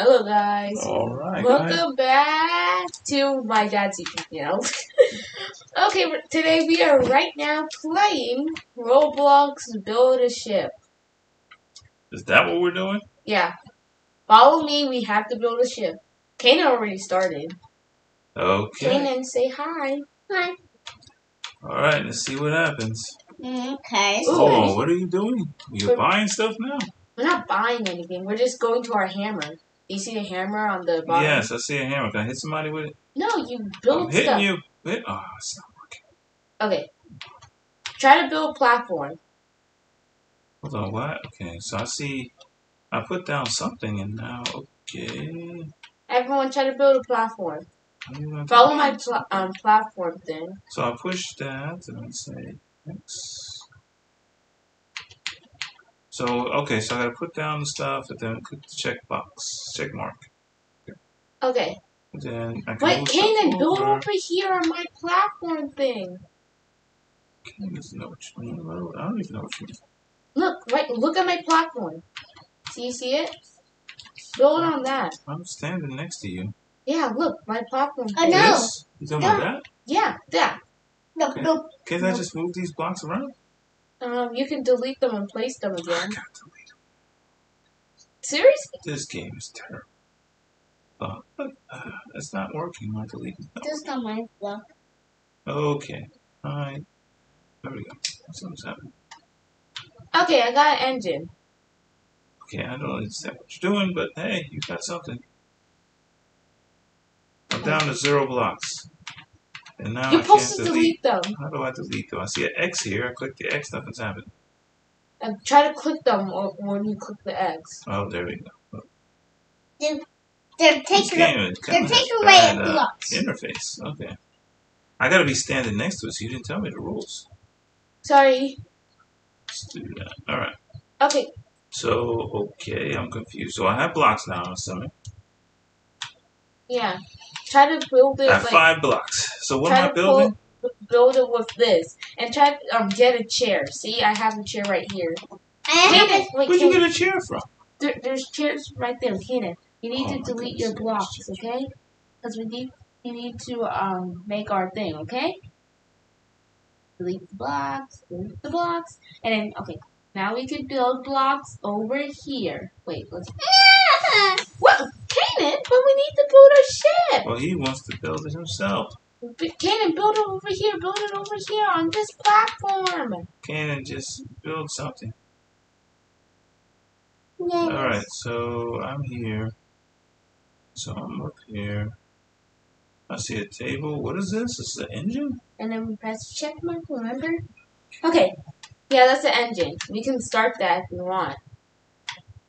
Hello, guys. All right. guys. Welcome back to my dad's YouTube channel. okay, today we are right now playing Roblox Build a Ship. Is that what we're doing? Yeah. Follow me, we have to build a ship. Kanan already started. Okay. Kanan, say hi. Hi. All right. Let's see what happens. Okay. Ooh. Oh, what are you doing? You're We're- buying stuff now? We're not buying anything, we're just going to our hammer. You see the hammer on the bottom? Yes, I see a hammer. Can I hit somebody with it? No, you build I'm hitting stuff. you. Hit. Oh, it's not working. Okay. Try to build a platform. Hold on. What? Okay. So I see. I put down something, and now okay. Everyone try to build a platform. What are you gonna do? Follow my pl- um, platform thing. So I push that and I say X. So okay, so I gotta put down the stuff and then click the check box, check mark. Okay. Then I can Wait, move stuff Kanan, build over. over here on my platform thing. Kanan doesn't know what you mean. I don't even know what you mean. Look, right, look at my platform. Do you see it? Build on that. I'm standing next to you. Yeah, look, my platform. Oh, thing. no. This? You talking about that? Yeah, that. No, Okay. no. Can't I just move these blocks around? Um, you can delete them and place them again. got to leave. Seriously? This game is terrible. Oh, uh, it's not working. My deleting. This is not my block. Okay. Alright. There we go. Something's happening. Okay, I got an engine. Okay, I don't understand what you're doing, but hey, you got something. I'm down to zero blocks. And now You're I can't supposed to delete. delete them. How do I delete them? I see an X here. I click the X, nothing's happening. And try to click them or- when you click the X. Oh, there we go. They're This taking game it. is kinda They're taking has away bad, the uh, blocks. interface. Okay. I gotta be standing next to it, so you didn't tell me the rules. Sorry. Let's do that. Alright. Okay, So, okay, I'm confused. So I have blocks now, I'm assuming. yeah. Try to build it I have like five blocks. So what am I building? pull- build it with this, and try to um, get a chair. See, I have a chair right here. I Kanan, wait, Where'd you get a chair from? there, there's chairs right there, Kanan. You need Oh to delete goodness, your blocks, okay? Because we need we need to um make our thing, okay? Delete the blocks, delete the blocks, and then okay. Now we can build blocks over here. Wait, let's. What, Kanan? But we need to build a ship. Well, he wants to build it himself. But Kanan, build it over here. Build it over here on this platform. Can't just build something. Yes. Alright, so I'm here. So I'm up here. I see a table. What is this? This is an engine? And then we press check mark, remember? Okay. Yeah, that's the engine. We can start that if we want.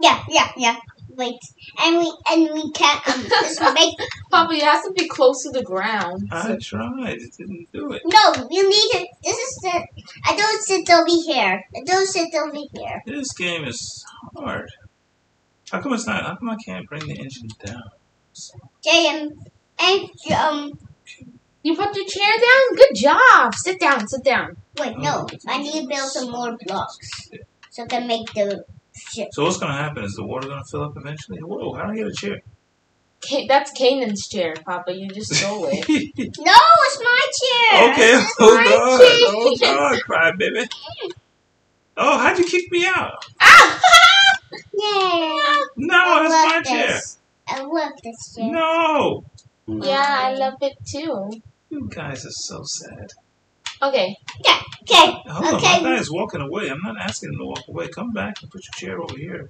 Yeah, yeah, yeah. Wait, and we and we can't um, make. Papa, it has to be close to the ground. I tried. It didn't do it. No, you need to. This is the. I don't sit over here. I don't sit over here. This game is hard. How come it's not? How come I can't bring the engine down? JM and um. You put your chair down? Good job. Sit down, sit down. Wait, no. I need to build some more blocks so I can make the So what's gonna happen? Is the water gonna fill up eventually? Whoa! How do I get a chair? Ka- that's Kanan's chair, Papa. You just stole it. No, it's my chair. Okay, This hold on, hold on, cry baby. Oh, how'd you kick me out? ah! Yeah. No, I that's my chair. I love this chair. No, yeah, I love it too. you guys are so sad. Okay. Okay. Hold on, Okay. my guy is walking away. I'm not asking him to walk away. Come back and put your chair over here.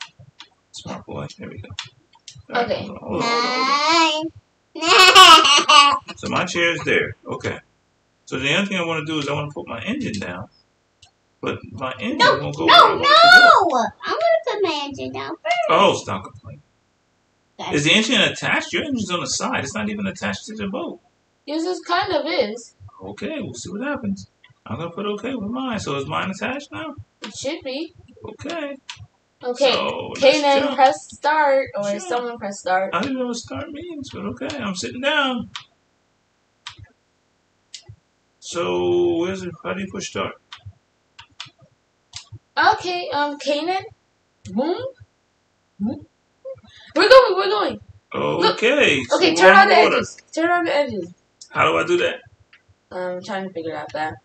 Smart boy. There we go. All right, Okay. hold on, hold on, hold on. Nine. Nine. So my chair is there. Okay. So the other thing I want to do is I want to put my engine down. But my engine No, won't go no, where I want it to go. no! I'm gonna put my engine down first. Oh, stop complaining. Okay. Is the engine attached? Your engine's on the side. It's not even attached to the boat. Yes, this kind of is. Okay, we'll see what happens. I'm gonna put okay with mine. So is mine attached now? It should be. Okay. Okay. So Kanan, press start, or Jump. someone press start. I don't know what start means, but okay, I'm sitting down. So where's it? How do you push start? Okay, um, Kanan. Boom. Boom. We're going, we're going. Okay. so Okay, we're turn on the edges. Turn on the edges. How do I do that? I'm trying to figure out that.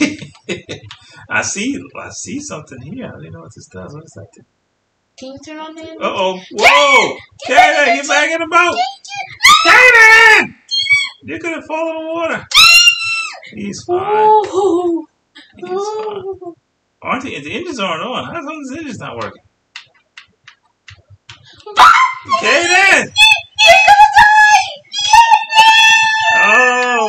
I see. I see something here. I don't know what this does. What is that? thing? Can you turn on the? Uh oh. Whoa! Kaden, get back in the boat. Kaden! You could have fallen in the water. He's fine. Oh. He's fine. Aren't the, the engines aren't on? How come the engine's not working? Kaden!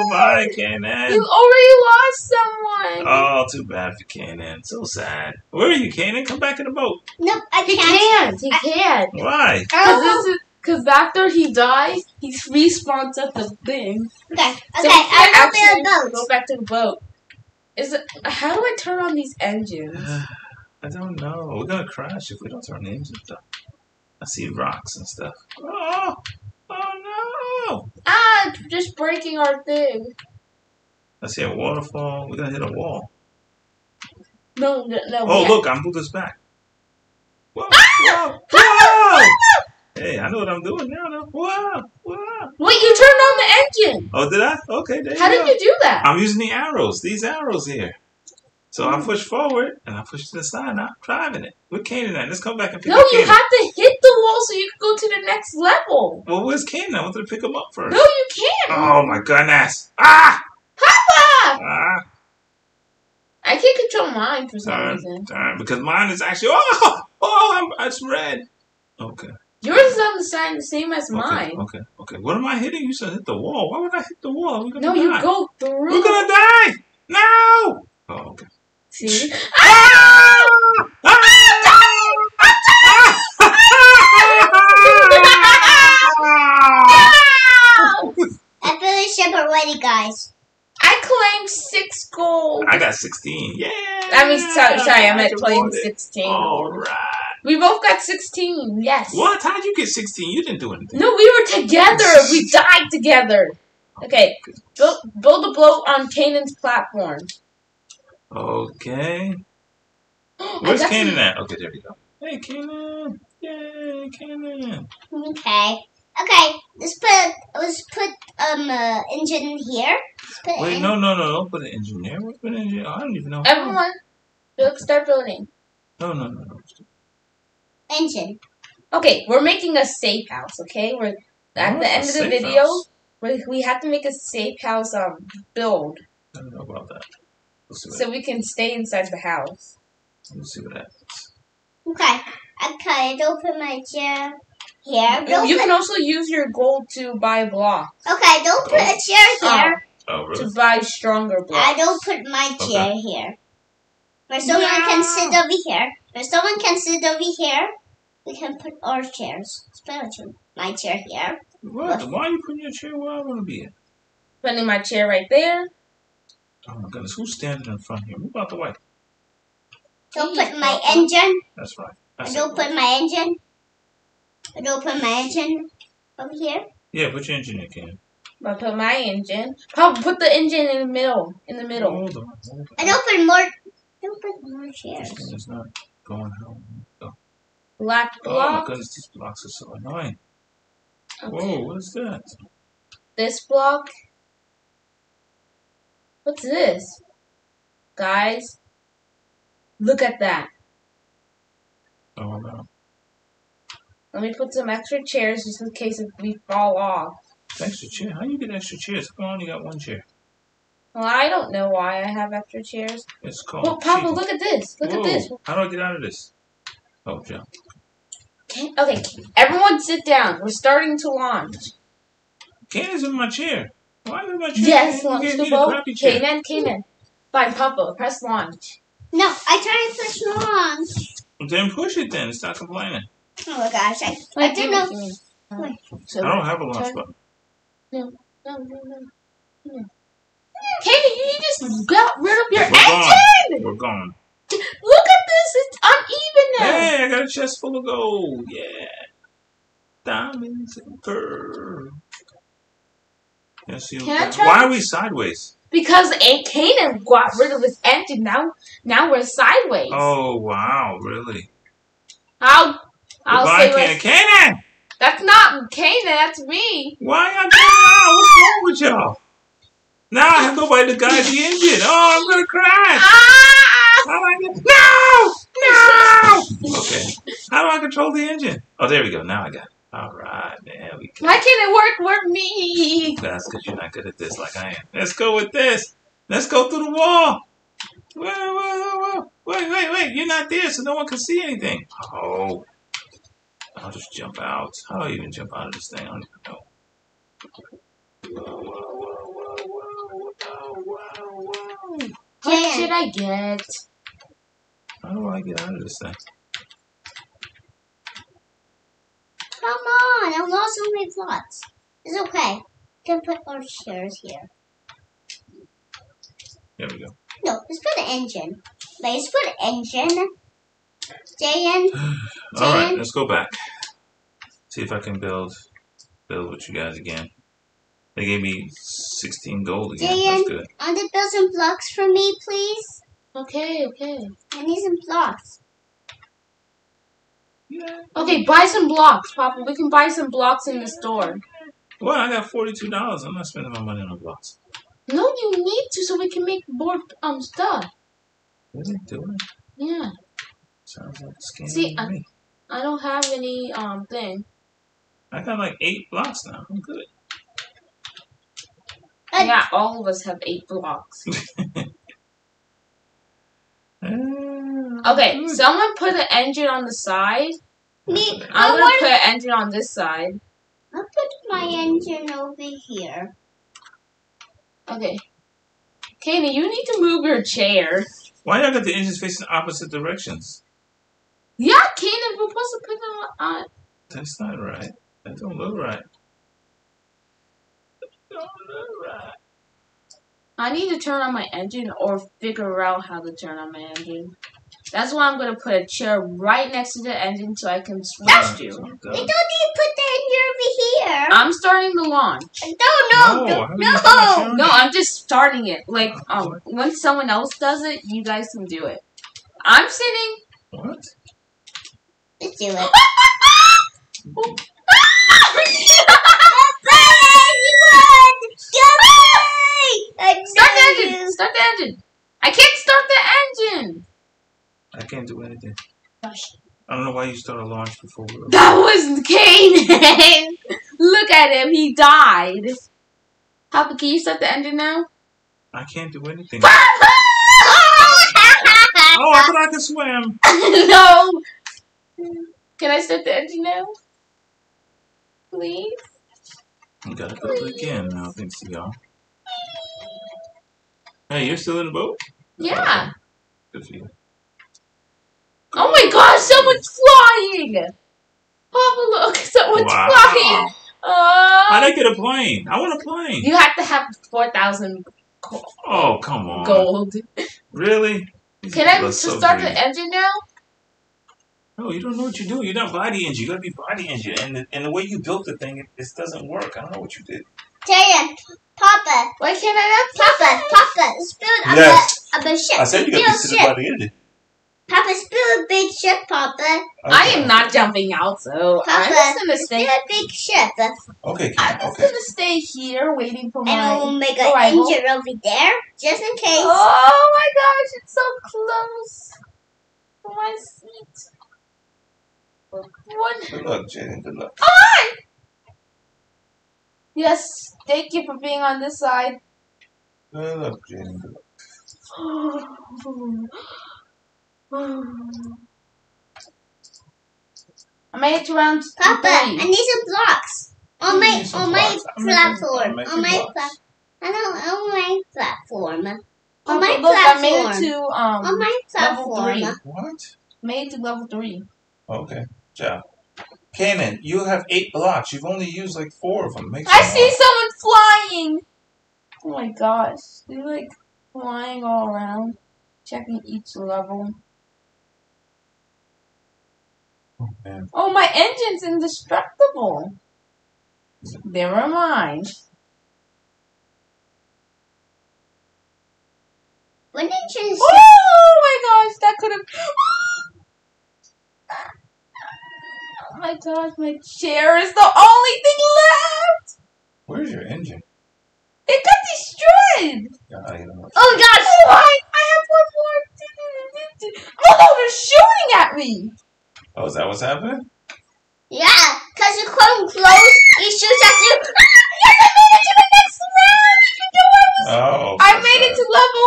Oh my Kaden! You already lost someone. Oh, too bad for Kanan. So sad. Where are you, Kanan? Come back in the boat. Nope, I he can't. can't. He can't. Why? Cause this is because after he dies, he respawns at the thing. okay, okay, So I can't will actually boat. Go back to the boat. Is it? How do I turn on these engines? I don't know. We're gonna crash if we don't turn the engines on. I see rocks and stuff. Oh! It's just breaking our thing. no! I see a waterfall. We're gonna hit a wall. No, no, no. Oh, look! I moved this back. Whoa! Ah! Whoa! Whoa! Hey, I know what I'm doing now. though. Whoa! Whoa! Wait, you turned on the engine. Oh, did I? Okay, there How you go. did you do that? I'm using the arrows, these arrows here. So I hmm. push forward and I push to the side Now I'm driving it. Kanan at? Let's come back and pick No, up you Kanan. have to wall so you can go to the next level. Well, where's Kanan? I wanted to pick him up first. No, you can't. Oh my goodness. Ah! Papa! Ah! I can't control mine for some Darn, reason. darn. Because mine is actually, oh! Oh, I'm, it's red. Okay. Yours is on the side the same as Okay, mine. okay, okay. What am I hitting? You said hit the wall. Why would I hit the wall? No, die. you go through. We're gonna die! No! Oh, okay. See? Ah! Ah! Up already, guys. I claimed six gold. I got 16. Yeah. I mean, sorry, sorry, I meant can claim 16. All right. We both got 16, yes. What? How did you get 16? You didn't do anything. No, we were together. We died together. Okay, oh, build, build a boat on Kanan's platform. Okay. Where's Where's got some- Kanan at? Okay, there we go. Hey, Kanan. Yay, Kanan. Okay. Okay, let's put let's put um uh, engine here. Put Wait, en- no, no, no. Don't put an engineer. What's an engineer? I don't even know. Everyone, build, start building. No, no, no, no. engine. Okay, we're making a safe house, okay? We're at Oh, the end of the video. house. We, we have to make a safe house um build I don't know about that. Let's see what, so we can stay inside the house. let's see what happens. Okay. Okay, don't put my chair here. Don't You put, can also use your gold to buy blocks, okay, don't put a chair ah. here. Oh, really? to buy stronger blocks. I don't put my chair here. Where someone can sit over here. Where someone can sit over here, we can put our chairs. Let's my chair here. What? Why are you putting your chair where I want to be at? Putting my chair right there. Oh my goodness, who's standing in front here? Move out the way. Don't put my engine. That's right. That's don't it. put my engine. I don't put my engine over here. Yeah, put your engine in, Ken. I put my engine. Papa, put the engine in the middle. In the middle. Hold on. Hold on. I don't put more. Don't put more chairs. This thing is not going home. Oh, Black oh my block. these blocks are so annoying. Okay. Whoa, what is that? This block. What's this? Guys, look at that. Oh no. Let me put some extra chairs just in case if we fall off. Extra chair? How do you get extra chairs? Come on, you got one chair. Well, I don't know why I have extra chairs. It's called. Well, Papa, cheating. look at this. Look Whoa, at this. How do I get out of this? Oh, jump. Okay, okay, everyone sit down. We're starting to launch. Candace in my chair. Why is my chair? Yes, You launch the boat. crappy chair. Kanan, Kanan. Fine, Papa, press launch. No, I tried to push launch. Then push it then. Stop complaining. Oh my gosh, I, I Wait, don't give know. me, give me. Wait. So, I don't have a launch button. No, no, no. no. Kanan, you just got rid of your We're gone. engine! We're gone. Look at this, it's uneven now. Hey, I got a chest full of gold. Yeah. Diamonds and pearls. Yes, you. Can I try Why to- are we sideways? Because Aunt Kanan got rid of his engine. Now, now we're sideways. Oh wow, really? I'll, I'll Goodbye, say rest, Cannon! That's not Kanan, that's me. Why y'all jumping out? What's wrong with y'all? Now I have nobody to guide the engine. Oh, I'm gonna crash. Ah! How do I get? No! No! Okay. How do I control the engine? Oh, there we go. Now I got it. All right, there we go. Why can't it work with me? That's because you're not good at this like I am. Let's go with this. Let's go through the wall. Whoa, whoa, whoa. Wait, wait, wait. You're not there, so no one can see anything. Oh. I'll just jump out. How do I even jump out of this thing? I don't even know. What should I get? How do I get out of this thing? Come on, I lost so many plots. It's okay. can put our chairs here. There we go. No, let's put an engine. Let's put an engine. Jayan, All right, let's go back. See if I can build build with you guys again. They gave me 16 gold again. Jan, That's good. want to build some blocks for me, please? Okay, okay. I need some blocks. Yeah. Okay, buy some blocks, Papa. We can buy some blocks in the store. Well, I got $42. I'm not spending my money on blocks. No, you need to so we can make more um stuff. Really? Do it? Yeah. Sounds like scam See, I- I don't have any um thing. I got like eight blocks now. I'm good. Uh, Yeah, all of us have eight blocks. Uh, Okay, good. someone put an engine on the side. Me, I I'm gonna want put an engine on this side. I'll put my engine over here. Okay. Katie, you need to move your chair. Why y'all got the engines facing opposite directions? Yeah, Katie, we're supposed to put them on. That's not right. That don't look right. That don't look right. I need to turn on my engine or figure out how to turn on my engine. That's why I'm gonna put a chair right next to the engine so I can switch Alright, you. I'm don't need to put the engine over here. I'm starting the launch. no, No, no, how no, do you no. start it? No, I'm just starting it. Like, um, when someone else does it, you guys can do it. I'm sitting. What? Let's do it. Start the engine! Start the engine! I can't start the engine! I can't do anything. I don't know why you started launch before we. That was Kanan! Look at him, he died. Papa, can you start the engine now? I can't do anything. Oh, I thought I could swim. no! Can I start the engine now? Please? You gotta it again now, thanks to y'all. Hey, you're still in the boat? Yeah. Good for you. Oh my gosh, someone's flying! Papa, look, someone's Wow. flying! How'd Uh, I get a plane? I want a plane. you have to have 4,000 co- Oh, come on. gold. Really? These Can I so start greedy. the engine now? No, you don't know what you're doing. You're not body engine. You gotta be body engine. And the, and the way you built the thing, it, this doesn't work. I don't know what you did. Jayan, Papa, Why can't I not Papa, Papa, spill a, Yes. a, a big ship. I said you gotta be sitting ship. body engine. Papa, spill a big ship, Papa. I am not jumping out, so I'm Papa, just gonna spill stay. a big ship. Okay, I'm Kim, just okay. gonna stay here waiting for my. And we'll my. make an arrival. engine over there, just in case. Oh my gosh, it's so close to my seat. One. Good luck, Jaden. Good luck. Ah! Yes, thank you for being on this side. Good luck, Jaden. Good luck. I made it to round Papa, three. I need some blocks. On my on my blocks. I'm making- I'm platform. On my blocks. pla- I know on my platform. On Papa, my look, I made it platform. to um On my platform. level three. What? made it to level three. Okay. Job. Kanan, you have eight blocks. You've only used like four of them. Make I some see more. someone flying. Oh my gosh, they're like flying all around, checking each level. Oh, man. Oh, my engine's indestructible. Never mind. When did you Oh my gosh, that could have. Ah! Oh my gosh, my chair is the only thing left. Where's your engine? It got destroyed. God, I. Oh gosh! Oh, why? I have one more. Oh no, they're shooting at me. Oh, is that what's happening? Yeah, because you come close, he shoots at you. Ah, yes, I made it to the next round. Did you know I was? Oh. I so made it to level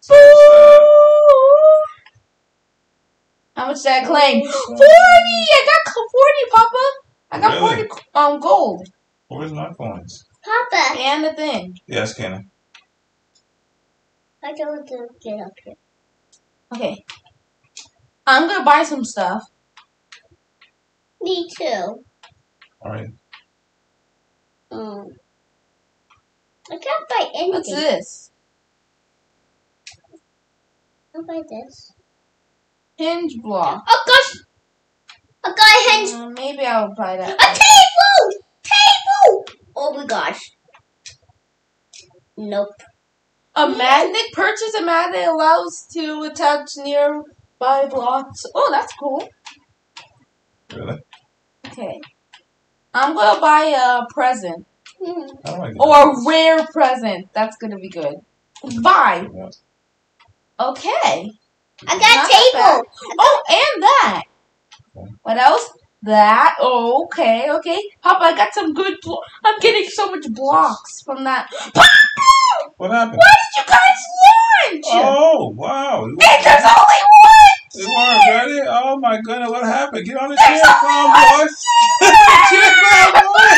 So four. How much did I claim? Forty. I got forty, Papa. I got Really? forty um gold Where's my coins? Papa, and the thing. Yes, Kenna. I don't want to get up here. Okay. I'm gonna buy some stuff. Me too. All right. Um, I can't buy anything. What's this? I'll buy this. Hinge block. Oh gosh! I got a hinge. Uh, maybe I'll buy that. A that. table! Table! Oh my gosh. Nope. A magnet. Purchase a magnet allows to attach nearby blocks. Oh, that's cool. Really? Okay. I'm gonna buy a present. Hmm. How do I get Or a rare present. That's gonna be good. Buy. Yeah. Okay. I got a table. Oh, and that. What else? That. Oh, okay, okay. Papa, I got some good. I'm getting so much blocks from that. Papa! What happened? Why did you guys launch? Oh, wow. Hey, there's only one. You weren't ready? Oh my goodness, what happened? Get on the There's chair, only clown one boy. Chair, clown boy.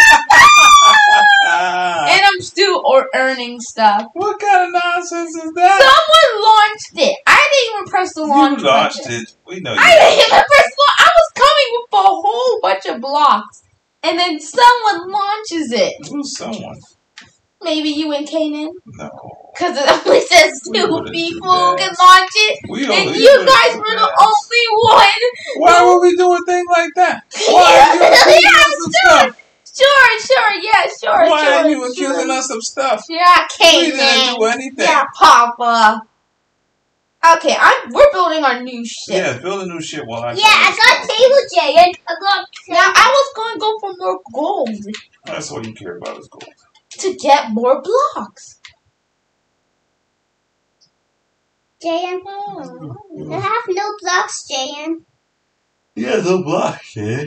And I'm still or earning stuff. what kind of nonsense is that? Someone launched it. I didn't even press the launch you launched button. it. We know you. I didn't even press launch. I was coming with a whole bunch of blocks. And then someone launches it. Who's someone? Maybe you and Kanan. No. Because it only says two people can launch it. We And you guys were the only one. Why would we do a thing like that? Why you Yeah, accusing yeah, us of stuff? Sure, sure, yeah, sure, Why sure. are you sure. accusing us of stuff? Yeah, We didn't do anything. Yeah, Papa. Okay, I'm. We're building our new ship. Yeah, build a new ship while I. Yeah, I got table, Jay, and uh, I got Now I was going to go for more gold That's all you care about is gold. to get more blocks. Jayan. I have no blocks, Jayan. Yeah, no blocks, yeah.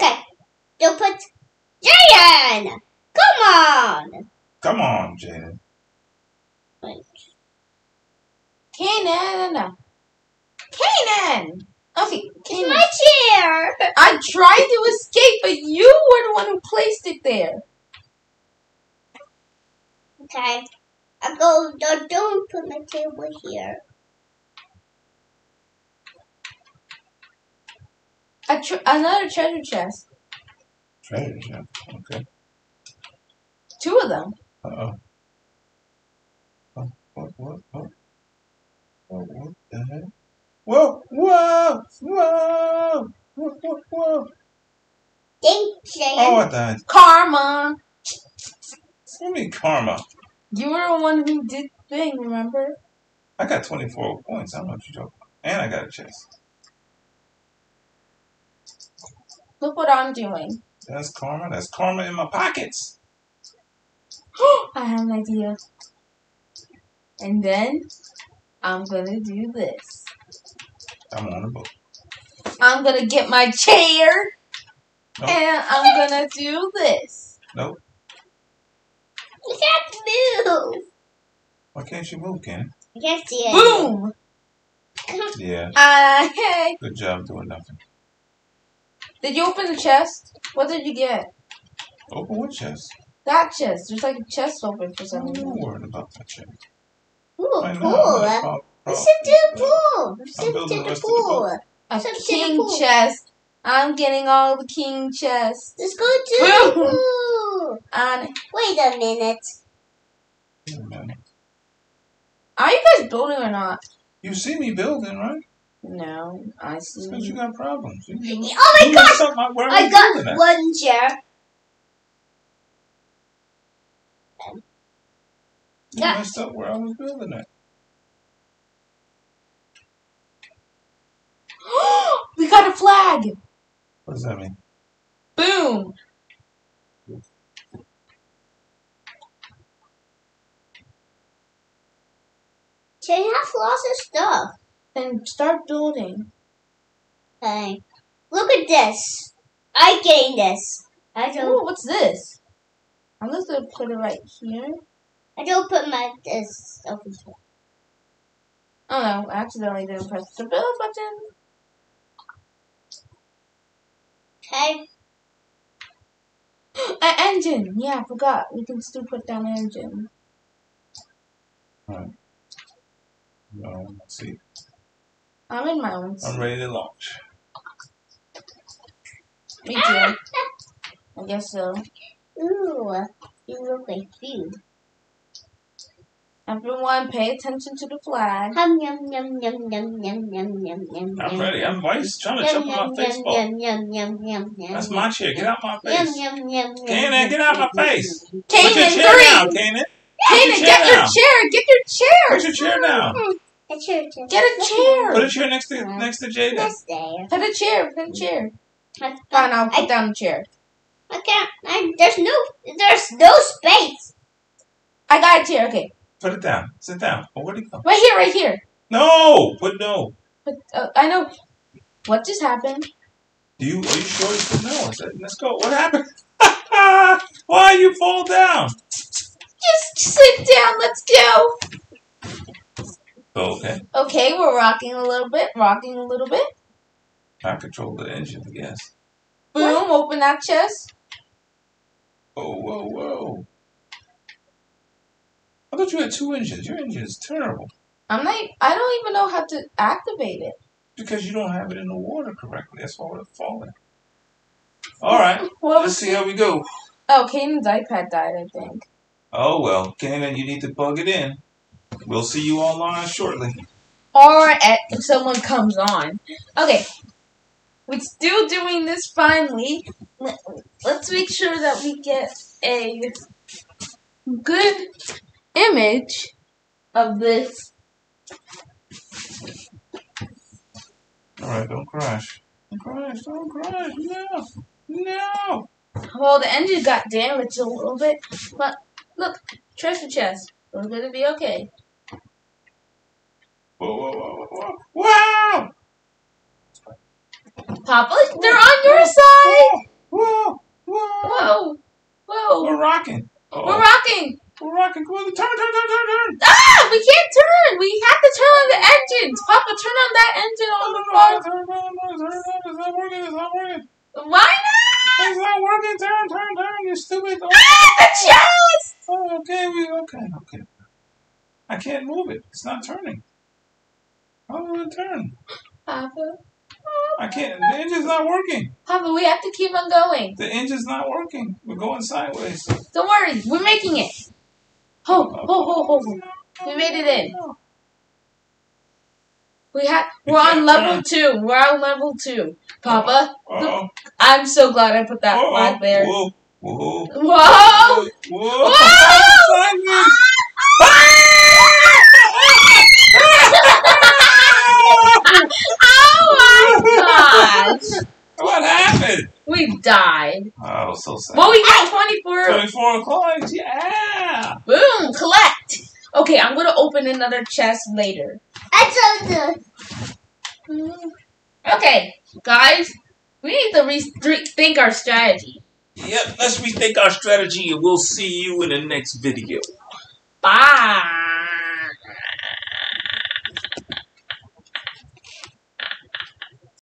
Okay. Don't put Jayan. Come on. Come on, Jaden. Kanan. Kanan. Okay, It's Kanan. my chair. I tried to escape, but you were the one who placed it there. Okay. I go. Don't, don't put my table here. A tr- another treasure chest. Treasure chest. Okay. Two of them. Uh oh. Oh, what, what, what? Oh, what the heck? Whoa, whoa, whoa, whoa, whoa, whoa. Thanks, Jayan. Oh, I died. Karma. What do you mean karma? You were the one who did thing, remember? I got 24 points. I don't know what you're talking about. And I got a chest. Look what I'm doing. That's karma. That's karma in my pockets. I have an idea. And then I'm gonna do this. I'm on the boat. I'm gonna get my chair Nope. and I'm gonna do this. Nope. You can't move. Why can't you move, Ken? I can't see it. Boom! Yeah. Uh, hey. Good job doing nothing. Did you open the chest? What did you get? Open what chest? That chest. There's like a chest open for some I'm not worried about that chest. Ooh, Why not? pool. Oh. Listen to the pool. Listen building to the the rest of the pool. A Some king pool. chest. I'm getting all the king chests. Let's go to the pool. And Wait a minute. Wait a minute. are you guys building or not? You see me building, right? No, I It's see. because you got problems. You, oh you, Oh my you gosh! messed up my, where I got at. one chair. You Yeah. messed up where I was building it. we got a flag. What does that mean? Boom. Can you have lots of stuff? And start building. Okay. Look at this. I getting this. I don't. Ooh, what's this? I'm just gonna put it right here. I don't put my this over here. Oh no, I accidentally didn't press the build button. Okay. An engine. Yeah, I forgot. We can still put down an engine. No, let's see. I'm in my own. I'm ready to launch. Me too. I guess so. Ooh, you look like food. Everyone, pay attention to the flag. Hum yum yum yum yum yum yum yum yum. I'm ready. I'm why you trying to jump on my face? yum Oh, yum yum yum yum yum. that's my chair. Get out my face. yum yum yum. Kanan, get out my face. Put Kanan, your chair down, three. Kanan. Kanan, get chair your chair. Get your chair. Put your chair down. It's your turn. Get a chair. Put a chair next to next to Jada. This there. Put a chair. Put a chair. I, Fine, I'll I, put down the chair. I can't. I, there's no. There's no space. I got a chair. Okay, Put it down. Sit down. Oh, where'd he go? right here, right here. No. Put no. But uh, I know what just happened. Do you? Are you sure you put no? I said, let's go. What happened? Why you fall down? Just sit down. Let's go. Okay. Okay, we're rocking a little bit. Rocking a little bit. I control the engine, I guess. Boom. Open that chest. Oh, whoa, whoa. I thought you had two engines. Your engine is terrible I'm not. I don't even know how to activate it. because you don't have it in the water correctly. That's why it's falling. All right, well, let's see how we go. Oh, Caden's iPad died. I think. Oh well, Kanan, you need to plug it in. We'll see you all online shortly. or at, if someone comes on. Okay, we're still doing this finally. Let- Let's make sure that we get a good image of this. All right, don't crash. Don't crash. Don't crash. No. No. Well, the engine got damaged a little bit, but look, treasure chest. We're gonna be okay. Whoa, whoa, whoa, whoa, whoa. Wow. Papa, they're on your side. Whoa. Whoa. Whoa, whoa, We're rocking. Uh-oh. we're rocking. We're rocking. Come on, turn, turn, turn, turn, turn. Ah, we can't turn. We have to turn on the engines. Papa, turn on that engine on the front. Turn, turn, turn, turn, turn. It's not working. It's not working. Why not? It's not working. Turn, turn, turn. You stupid. Oh, Ah, the chest! oh, okay. We okay. Okay. I can't move it. It's not turning. How will it turn? Papa, I can't. The engine's not working. Papa, we have to keep on going. The engine's not working. We're going sideways. Don't worry, we're making it. Ho, ho, ho, ho. We made it in. We have. We're on level two. We're on level two. Papa, Uh-oh. I'm so glad I put that flag there. Whoa. Whoa. Whoa! Whoa. Whoa! My gosh! what happened? We died. Oh, so sad. Well, we got 24. 24 coins. Yeah. Boom! Collect! Okay, I'm gonna open another chest later. I told you. Okay, guys, we need to rethink our strategy. Yep, let's rethink our strategy and we'll see you in the next video. Bye!